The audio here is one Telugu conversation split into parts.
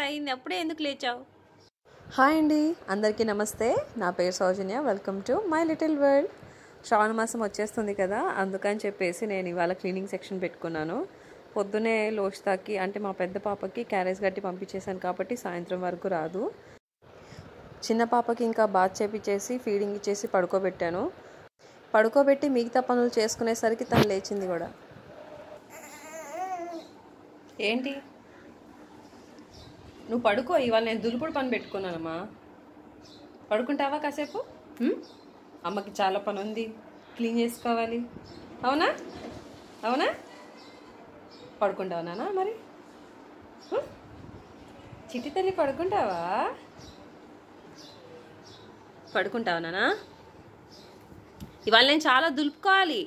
కదా అయింది. అప్పుడే ఎందుకు లేచావు? హాయ్ అండి. అందరికీ నమస్తే. నా పేరు Soujanya. Welcome to my little world శ్రావణ మాసం వచ్చేస్తుంది కదా అందుకని చెప్పేసి నేను ఇవాళ క్లీనింగ్ సెక్షన్ పెట్టుకున్నాను. పొద్దునే లోష్తాకి అంటే మా పెద్ద పాపకి క్యారేజ్ కట్టి పంపించేశాను కాబట్టి సాయంత్రం వరకు రాదు. చిన్న పాపకి ఇంకా బాత్ చేపించేసి ఫీడింగ్ ఇచ్చేసి పడుకోబెట్టాను. పడుకోబెట్టి మిగతా పనులు చేసుకునేసరికి తను లేచింది కూడా. ఏంటి? నువ్వు పడుకో ఇవాళ నేను దులుపుడు పని పెట్టుకున్నానమ్మా. పడుకుంటావా కాసేపు? అమ్మకి చాలా పని ఉంది క్లీన్ చేసుకోవాలి. అవునా? అవునా? పడుకుంటావా నానా మరి? చిట్టి తల్లి పడుకుంటావా? పడుకుంటావా నానా? ఇవాళ నేను చాలా దులుపుకోవాలి.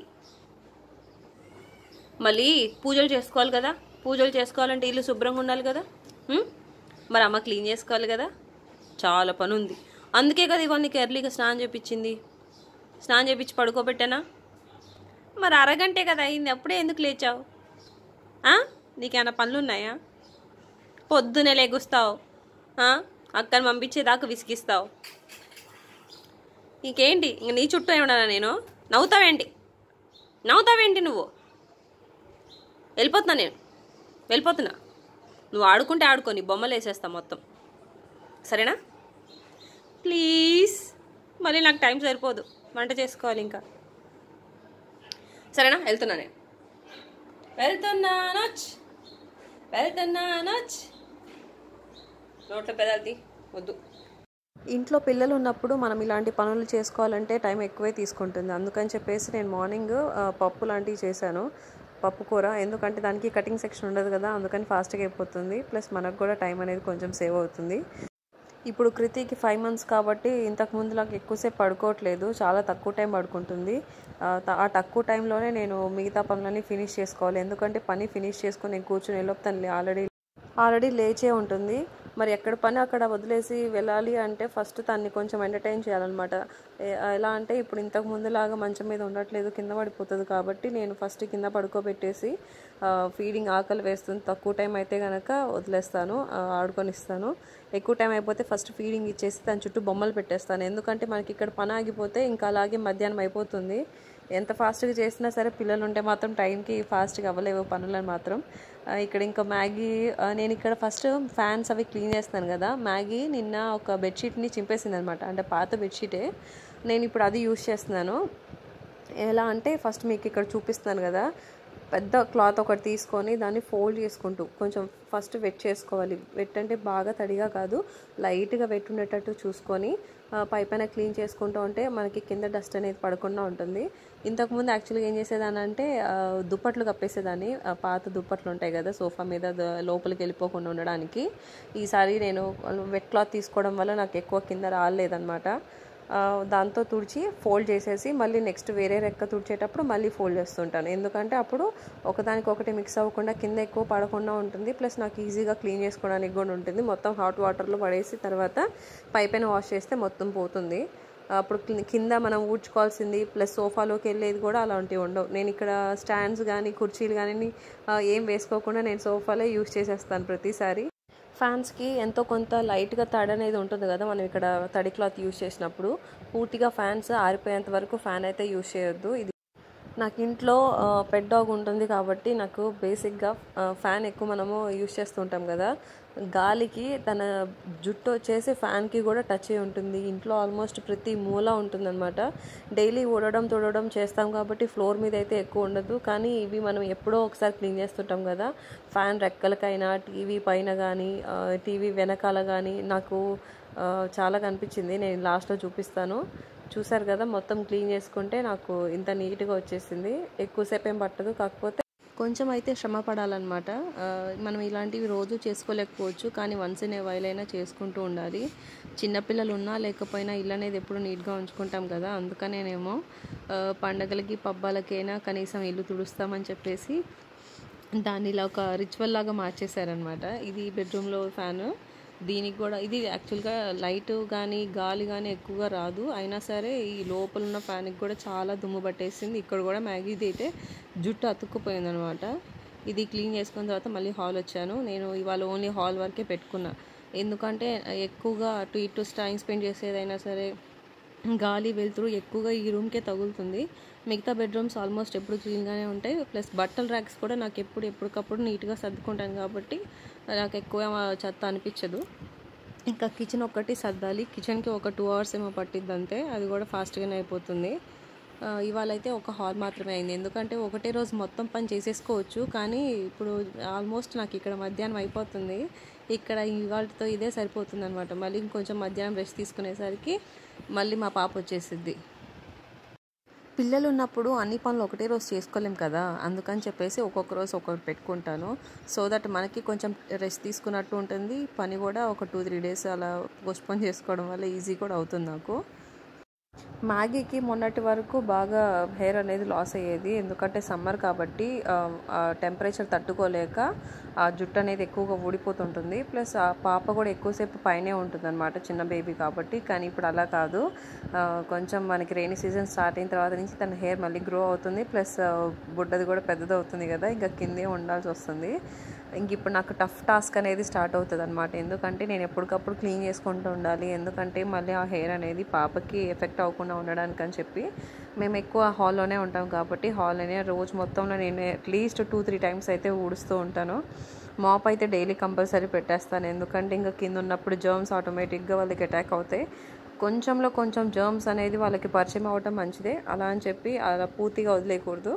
మళ్ళీ పూజలు చేసుకోవాలి కదా. పూజలు చేసుకోవాలంటే ఇల్లు శుభ్రంగా ఉండాలి కదా. మరి అమ్మ క్లీన్ చేసుకోవాలి కదా? చాలా పని ఉంది అందుకే కదా ఇవన్నీ నీకు ఎర్లీగా స్నానం చేపించింది. స్నానం చేపించి పడుకోబెట్టానా? మరి అరగంటే కదా అయింది. అప్పుడే ఎందుకు లేచావు? నీకేమైనా పనులు ఉన్నాయా పొద్దునే లేగుస్తావు. అక్కని పంపించేదాకా విసిగిస్తావు. ఇంకేంటి? ఇంక నీ చుట్టూ ఏమన్నా నేను? నవ్వుతావేంటి? నవ్వుతావేంటి నువ్వు? వెళ్ళిపోతున్నా నేను. వెళ్ళిపోతున్నా. నువ్వు ఆడుకుంటే ఆడుకో నీ బొమ్మలు వేసేస్తా మొత్తం. సరేనా? ప్లీజ్. మళ్ళీ నాకు టైం సరిపోదు. వంట చేసుకోవాలి ఇంకా. సరేనా? వెళ్తున్నా నేను. వెళ్తున్నానొచ్ వెళ్తున్నానొచ్ నోట్లో పెదాలది వద్దు. ఇంట్లో పిల్లలు ఉన్నప్పుడు మనం ఇలాంటి పనులు చేసుకోవాలంటే టైం ఎక్కువే తీసుకుంటుంది. అందుకని చెప్పేసి నేను మార్నింగ్ పప్పు లాంటివి చేశాను. పప్పు కూర ఎందుకంటే దానికి కటింగ్ సెక్షన్ ఉండదు కదా అందుకని ఫాస్ట్గా అయిపోతుంది. ప్లస్ మనకు కూడా టైం అనేది కొంచెం సేవ్ అవుతుంది. ఇప్పుడు కృతికి ఫైవ్ మంత్స్ కాబట్టి ఇంతకు ముందులాగా ఎక్కువసేపు పడుకోవట్లేదు. చాలా తక్కువ టైం పడుకుంటుంది. ఆ, తక్కువ టైంలోనే నేను మిగతా పనులన్నీ ఫినిష్ చేసుకోవాలి. ఎందుకంటే పని ఫినిష్ చేసుకుని నేను కూర్చుని వెళ్ళొప్పు తను ఆల్రెడీ ఆల్రెడీ లేచే ఉంటుంది. మరి ఎక్కడ పని అక్కడ వదిలేసి వెళ్ళాలి అంటే ఫస్ట్ తన్ని కొంచెం ఎంటర్టైన్ చేయాలన్నమాట. ఎలా అంటే ఇప్పుడు ఇంతకు ముందులాగా మంచం మీద ఉండట్లేదు కింద పడిపోతుంది కాబట్టి నేను ఫస్ట్ కింద పడుకోబెట్టేసి ఫీడింగ్ ఆకలి వేస్తుంది. తక్కువ టైం అయితే కనుక వదిలేస్తాను ఆడుకొనిస్తాను. ఎక్కువ టైం అయిపోతే ఫస్ట్ ఫీడింగ్ ఇచ్చేసి దాని చుట్టూ బొమ్మలు పెట్టేస్తాను. ఎందుకంటే మనకి ఇక్కడ పని ఆగిపోతే ఇంకా అలాగే మధ్యాహ్నం అయిపోతుంది. ఎంత ఫాస్ట్గా చేసినా సరే పిల్లలు ఉంటే మాత్రం టైంకి ఫాస్ట్గా అవ్వలేవు పనులను మాత్రం. ఇక్కడ ఇంకా మ్యాగీ నేను ఇక్కడ ఫస్ట్ ఫ్యాన్స్ అవి క్లీన్ చేస్తాను కదా. మ్యాగీ నిన్న ఒక బెడ్షీట్ని చింపేసింది అనమాట అంటే పాత బెడ్షీటే నేను ఇప్పుడు అది యూస్ చేస్తున్నాను. ఎలా అంటే ఫస్ట్ మీకు ఇక్కడ చూపిస్తున్నాను కదా. పెద్ద క్లాత్ ఒకటి తీసుకొని దాన్ని ఫోల్డ్ చేసుకుంటూ కొంచెం ఫస్ట్ వెట్ చేసుకోవాలి. వెట్ అంటే బాగా తడిగా కాదు లైట్గా వెట్ ఉండేటట్టు చూసుకొని పై పైన క్లీన్ చేసుకుంటూ ఉంటే మనకి కింద డస్ట్ అనేది పడకుండా ఉంటుంది. ఇంతకుముందు యాక్చువల్గా ఏం చేసేదాన్ని అంటే దుప్పట్లు కప్పేసేదాన్ని. పాత దుప్పట్లు ఉంటాయి కదా సోఫా మీద లోపలికి వెళ్ళిపోకుండా ఉండడానికి. ఈసారి నేను వెట్ క్లాత్ తీసుకోవడం వల్ల నాకు ఎక్కువ కింద రాలేదన్నమాట. దాంతో తుడిచి ఫోల్డ్ చేసేసి మళ్ళీ నెక్స్ట్ వేరే రెక్క తుడిచేటప్పుడు మళ్ళీ ఫోల్డ్ చేస్తుంటాను. ఎందుకంటే అప్పుడు ఒకదానికొకటి మిక్స్ అవ్వకుండా కింద ఎక్కువ పడకుండా ఉంటుంది. ప్లస్ నాకు ఈజీగా క్లీన్ చేసుకోవడానికి కూడా ఉంటుంది. మొత్తం హాట్ వాటర్లో పడేసి తర్వాత పైపైన వాష్ చేస్తే మొత్తం పోతుంది. అప్పుడు కింద- మనం ఊడ్చుకోవాల్సింది ప్లస్ సోఫాలోకి వెళ్ళేది కూడా అలాంటివి ఉండవు. నేను ఇక్కడ స్టాండ్స్ కానీ కుర్చీలు కానీ ఏం వేసుకోకుండా నేను సోఫాలో యూస్ చేసేస్తాను ప్రతిసారి. ఫ్యాన్స్కి ఎంతో కొంత లైట్గా తడి అనేది ఉంటుంది కదా మనం ఇక్కడ తడి క్లాత్ యూజ్ చేసినప్పుడు. పూర్తిగా ఫ్యాన్స్ ఆరిపోయేంత వరకు ఫ్యాన్ అయితే యూస్ చేయొద్దు. ఇది నాకు ఇంట్లో పెట్ డాగ్ ఉంటుంది కాబట్టి నాకు బేసిక్గా ఫ్యాన్ ఎక్కువ మనము యూజ్ చేస్తుంటాం కదా. గాలికి తన జుట్టు వచ్చేసి ఫ్యాన్కి కూడా టచ్ అయి ఉంటుంది. ఇంట్లో ఆల్మోస్ట్ ప్రతి మూల ఉంటుందన్నమాట. డైలీ ఊడడం తుడవడం చేస్తాం కాబట్టి ఫ్లోర్ మీద అయితే ఎక్కువ ఉండదు. కానీ ఇవి మనం ఎప్పుడో ఒకసారి క్లీన్ చేస్తుంటాం కదా. ఫ్యాన్ రెక్కలకైనా టీవీ పైన కానీ టీవీ వెనకాల కానీ నాకు చాలా కనిపించింది. నేను లాస్ట్లో చూపిస్తాను. చూసారు కదా మొత్తం క్లీన్ చేసుకుంటే నాకు ఇంత నీట్గా వచ్చేసింది. ఎక్కువసేపు ఏం పట్టదు. కాకపోతే కొంచెం అయితే శ్రమ పడాలన్నమాట మనం ఇలాంటివి రోజు చేసుకోలేకపోవచ్చు కానీ వన్స్ ఇన్ ఏ వైల్ అయినా చేసుకుంటూ ఉండాలి. చిన్నపిల్లలు ఉన్నా లేకపోయినా ఇల్లు అనేది ఎప్పుడు నీట్గా ఉంచుకుంటాం కదా అందుకనేనేమో పండగలకి పబ్బాలకైనా కనీసం ఇల్లు తుడుస్తామని చెప్పేసి దాన్ని ఇలా ఒక రిచువల్ లాగా మార్చేశారనమాట ఇది బెడ్రూమ్లో ఫ్యాను దీనికి కూడా ఇది యాక్చువల్గా లైట్ కానీ గాలి కానీ ఎక్కువగా రాదు. అయినా సరే ఈ లోపల ఉన్న ఫ్యాన్కి కూడా చాలా దుమ్ము పట్టేసింది. ఇక్కడ కూడా మ్యాగీది అయితే జుట్టు అతుక్కుపోయింది అనమాట ఇది క్లీన్ చేసుకున్న తర్వాత మళ్ళీ హాల్ వచ్చాను. నేను ఇవాళ ఓన్లీ హాల్ వరకే పెట్టుకున్నా. ఎందుకంటే ఎక్కువగా అటు ఇటు టైం స్పెండ్ చేసేదైనా సరే గాలి వెలుతురు ఎక్కువగా ఈ రూమ్కే తగులుతుంది. మిగతా బెడ్రూమ్స్ ఆల్మోస్ట్ ఎప్పుడు క్లీన్గానే ఉంటాయి. ప్లస్ బట్టల ర్యాక్స్ కూడా నాకు ఎప్పుడు ఎప్పటికప్పుడు నీట్గా సర్దుకుంటాను కాబట్టి నాకు ఎక్కువ చెత్త అనిపించదు. ఇంకా కిచెన్ ఒక్కటి సర్దాలి. కిచెన్కి ఒక టూ అవర్స్ ఏమో పట్టిద్ది అంతే అది కూడా ఫాస్ట్గానే అయిపోతుంది. ఇవాళ అయితే ఒక హాల్ మాత్రమే అయింది. ఎందుకంటే ఒకటే రోజు మొత్తం పని చేసేసుకోవచ్చు. కానీ ఇప్పుడు ఆల్మోస్ట్ నాకు ఇక్కడ మధ్యాహ్నం అయిపోతుంది. ఇక్కడ ఇవాళతో ఇదే సరిపోతుంది అనమాట మళ్ళీ ఇంకొంచెం మధ్యాహ్నం రెస్ట్ తీసుకునేసరికి మళ్ళీ మా పాప వచ్చేసిద్ది. పిల్లలు ఉన్నప్పుడు అన్ని పనులు ఒకటే రోజు చేసుకోలేం కదా అందుకని చెప్పేసి ఒక్కొక్క రోజు ఒక్కొక్కటి పెట్టుకుంటాను. సో దట్ మనకి కొంచెం రెస్ట్ తీసుకున్నట్టు ఉంటుంది. పని కూడా ఒక టూ త్రీ డేస్ అలా పోస్ట్పోన్ చేసుకోవడం వల్ల ఈజీ కూడా అవుతుంది నాకు. మ్యాగీకి మొన్నటి వరకు బాగా హెయిర్ అనేది లాస్ అయ్యేది. ఎందుకంటే సమ్మర్ కాబట్టి టెంపరేచర్ తట్టుకోలేక ఆ జుట్టు అనేది ఎక్కువగా ఊడిపోతుంటుంది. ప్లస్ ఆ పాప కూడా ఎక్కువసేపు పైనే ఉంటుంది అనమాట చిన్న బేబీ కాబట్టి. కానీ ఇప్పుడు అలా కాదు. కొంచెం మనకి రెయినీ సీజన్ స్టార్ట్ అయిన తర్వాత నుంచి తన హెయిర్ మళ్ళీ గ్రో అవుతుంది. ప్లస్ బుడ్డది కూడా పెద్దది అవుతుంది కదా ఇంకా కిందే ఉండాల్సి వస్తుంది. ఇంక ఇప్పుడు నాకు టఫ్ టాస్క్ అనేది స్టార్ట్ అవుతుంది అనమాట ఎందుకంటే నేను ఎప్పటికప్పుడు క్లీన్ చేసుకుంటూ ఉండాలి. ఎందుకంటే మళ్ళీ ఆ హెయిర్ అనేది పాపకి ఎఫెక్ట్ అవ్వకుండా ఉండడానికి అని చెప్పి మేము ఎక్కువ హాల్లోనే ఉంటాం కాబట్టి హాల్లోనే రోజు మొత్తంలో నేను అట్లీస్ట్ టూ త్రీ టైమ్స్ అయితే ఊడుస్తూ ఉంటాను. మాప్ అయితే డైలీ కంపల్సరీ పెట్టేస్తాను. ఎందుకంటే ఇంకా కింద ఉన్నప్పుడు జర్మ్స్ ఆటోమేటిక్గా వాళ్ళకి అటాక్ అవుతాయి. కొంచెంలో కొంచెం జర్మ్స్ అనేది వాళ్ళకి పరిచయం అవ్వటం మంచిదే. అలా అని చెప్పి అలా పూర్తిగా వదిలేయకూడదు.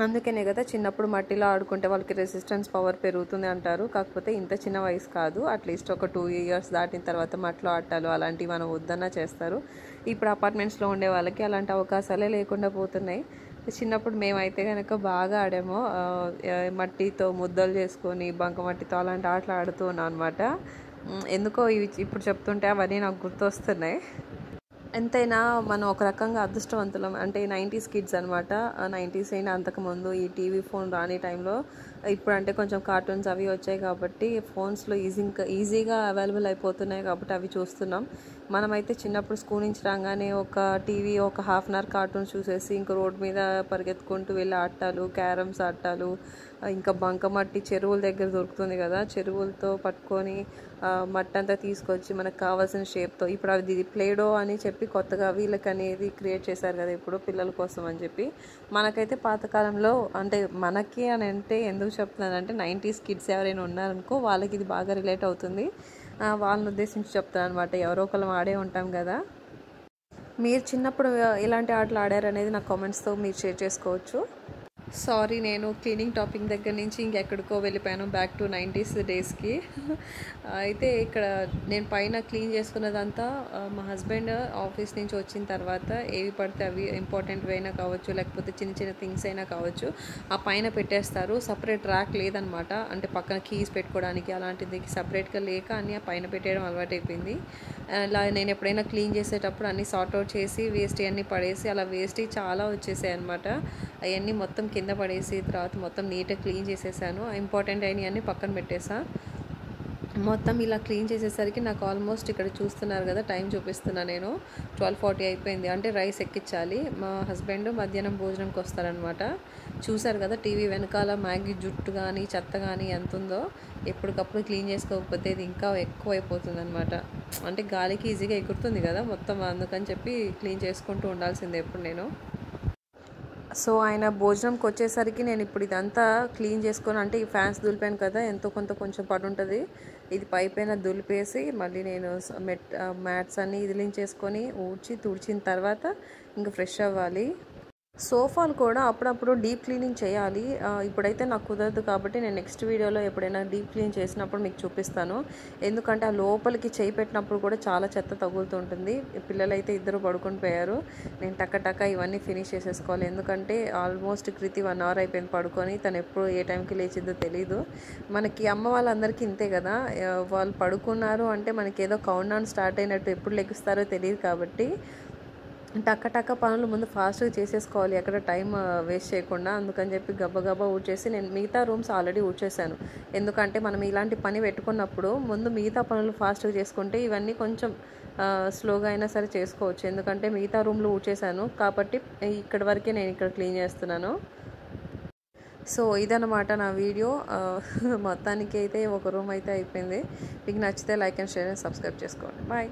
అందుకనే కదా చిన్నప్పుడు మట్టిలో ఆడుకుంటే వాళ్ళకి రెసిస్టెన్స్ పవర్ పెరుగుతుంది అంటారు. కాకపోతే ఇంత చిన్న వయసు కాదు. అట్లీస్ట్ ఒక టూ ఇయర్స్ దాటిన తర్వాత మట్టిలో ఆటలు అలాంటివి మనం వద్దన్నా చేస్తారు. ఇప్పుడు అపార్ట్మెంట్స్లో ఉండే వాళ్ళకి అలాంటి అవకాశాలే లేకుండా పోతున్నాయి. చిన్నప్పుడు మేమైతే కనుక బాగా ఆడాము మట్టితో ముద్దలు చేసుకొని బంకమట్టితో అలాంటి ఆటలు ఆడుతూ ఉన్నాం అనమాట ఎందుకో ఇవి ఇప్పుడు చెప్తుంటే అవన్నీ నాకు గుర్తొస్తున్నాయి. ఎంతైనా మనం ఒక రకంగా అదృష్టవంతులం. అంటే నైంటీస్ కిడ్స్ అనమాట నైంటీస్ అయినా అంతకుముందు ఈ టీవీ ఫోన్ రాని టైంలో ఇప్పుడు అంటే కొంచెం కార్టూన్స్ అవి వచ్చాయి కాబట్టి ఫోన్స్లో ఈజీ ఈజీగా అవైలబుల్ అయిపోతున్నాయి కాబట్టి అవి చూస్తున్నాం. మనమైతే చిన్నప్పుడు స్కూల్ నుంచి రాగానే ఒక టీవీ ఒక హాఫ్ అన్ అవర్ కార్టూన్స్ చూసేసి ఇంక రోడ్ మీద పరిగెత్తుకుంటూ వెళ్ళి ఆటలు క్యారమ్స్ ఆటలు ఇంకా బంకమట్టి చెరువుల దగ్గర దొరుకుతుంది కదా చెరువులతో పట్టుకొని మట్టి అంతా తీసుకొచ్చి మనకు కావాల్సిన షేప్తో. ఇప్పుడు అది ప్లేడో అని చెప్పి కొత్తగా వీళ్ళకి అనేది క్రియేట్ చేశారు కదా ఇప్పుడు పిల్లల కోసం అని చెప్పి. మనకైతే పాతకాలంలో అంటే మనకి అని అంటే ఎందుకు చెప్తున్నానంటే నైంటీస్ కిడ్స్ ఎవరైనా ఉన్నారనుకో వాళ్ళకి ఇది బాగా రిలేట్ అవుతుంది. వాళ్ళని ఉద్దేశించి చెప్తాను అనమాట ఎవరో ఒకరు ఆడే ఉంటాం కదా. మీరు చిన్నప్పుడు ఎలాంటి ఆటలు ఆడారనేది నా కామెంట్స్తో మీరు షేర్ చేసుకోవచ్చు. సారీ నేను క్లీనింగ్ టాపిక్ దగ్గర నుంచి ఇంకెక్కడికో వెళ్ళిపోయాను బ్యాక్ టు నైంటీస్ డేస్కి. అయితే ఇక్కడ నేను పైన క్లీన్ చేసుకున్నదంతా మా హస్బెండ్ ఆఫీస్ నుంచి వచ్చిన తర్వాత ఏవి పడితే అవి ఇంపార్టెంట్ అయినా కావచ్చు లేకపోతే చిన్న చిన్న థింగ్స్ అయినా కావచ్చు ఆ పైన పెట్టేస్తారు. సపరేట్ ర్యాక్ లేదనమాట. అంటే పక్కన కీస్ పెట్టుకోవడానికి అలాంటిది సపరేట్గా లేక అన్నీ ఆ పైన పెట్టేయడం అలవాటు అయిపోయింది అలా నేను ఎప్పుడైనా క్లీన్ చేసేటప్పుడు అన్నీ సార్ట్ అవుట్ చేసి వేస్ట్ అన్నీ పడేసి అలా వేస్ట్ చాలా వచ్చేసాయి అనమాట అవన్నీ మొత్తం కింద పడేసి తర్వాత మొత్తం నీట్గా క్లీన్ చేసేసాను. ఇంపార్టెంట్ అయినవి అన్నీ పక్కన పెట్టేసా. మొత్తం ఇలా క్లీన్ చేసేసరికి నాకు ఆల్మోస్ట్ ఇక్కడ చూస్తున్నారు కదా టైం చూపిస్తున్నా నేను. ట్వెల్వ్ ఫార్టీ అయిపోయింది. అంటే రైస్ ఎక్కించాలి. మా హస్బెండ్ మధ్యాహ్నం భోజనంకి వస్తారనమాట చూసారు కదా టీవీ వెనకాల మ్యాగీ జుట్టు కానీ చెత్త కానీ ఎంత ఉందో ఎప్పటికప్పుడు క్లీన్ చేసుకోకపోతే ఇది ఇంకా ఎక్కువ అయిపోతుంది అనమాట అంటే గాలికి ఈజీగా ఎగురుతుంది కదా మొత్తం అందుకని చెప్పి క్లీన్ చేసుకుంటూ ఉండాల్సిందే ఎప్పుడు నేను. సో ఆయన భోజనంకి వచ్చేసరికి నేను ఇప్పుడు ఇదంతా క్లీన్ చేసుకొని అంటే ఈ ఫ్యాన్స్ దులిపాను కదా ఎంతో కొంత కొంచెం పడి ఉంటుంది ఇది పై పైన దులిపేసి మళ్ళీ నేను మెట్ మ్యాట్స్ అన్నీ ఇదిలించేసుకొని ఊడ్చి తుడిచిన తర్వాత ఇంకా ఫ్రెష్ అవ్వాలి. సోఫాలు కూడా అప్పుడప్పుడు డీప్ క్లీనింగ్ చేయాలి. ఇప్పుడైతే నాకు కుదరదు కాబట్టి నేను నెక్స్ట్ వీడియోలో ఎప్పుడైనా డీప్ క్లీన్ చేసినప్పుడు మీకు చూపిస్తాను. ఎందుకంటే ఆ లోపలికి చేయి పెట్టినప్పుడు కూడా చాలా చెత్త తగులుతుంటుంది. పిల్లలైతే ఇద్దరు పడుకొని పోయారు. నేను టక్కటక్క ఇవన్నీ ఫినిష్ చేసేసుకోవాలి. ఎందుకంటే ఆల్మోస్ట్ కృతి వన్ అవర్ అయిపోయింది పడుకొని. తను ఎప్పుడు ఏ టైంకి లేచిద్దో తెలీదు. మనకి అమ్మ వాళ్ళందరికీ ఇంతే కదా. వాళ్ళు పడుకున్నారు అంటే మనకి ఏదో కౌంట్ డౌన్ స్టార్ట్ అయినట్టు ఎప్పుడు లెగుస్తారో తెలియదు కాబట్టి టక్క టక్క పనులు ముందు ఫాస్ట్గా చేసేసుకోవాలి. ఎక్కడ టైం వేస్ట్ చేయకుండా. అందుకని చెప్పి గబగబా గబ్బా ఊడ్చేసి నేను మిగతా రూమ్స్ ఆల్రెడీ ఊడ్చేసాను. ఎందుకంటే మనం ఇలాంటి పని పెట్టుకున్నప్పుడు ముందు మిగతా పనులు ఫాస్ట్గా చేసుకుంటే ఇవన్నీ కొంచెం స్లోగా అయినా సరే చేసుకోవచ్చు. ఎందుకంటే మిగతా రూమ్లో ఊడ్చేసాను కాబట్టి ఇక్కడ వరకే నేను ఇక్కడ క్లీన్ చేస్తున్నాను. సో ఇదనమాట నా వీడియో. మొత్తానికి అయితే ఒక రూమ్ అయితే అయిపోయింది. మీకు నచ్చితే like and share and subscribe చేసుకోండి. బాయ్.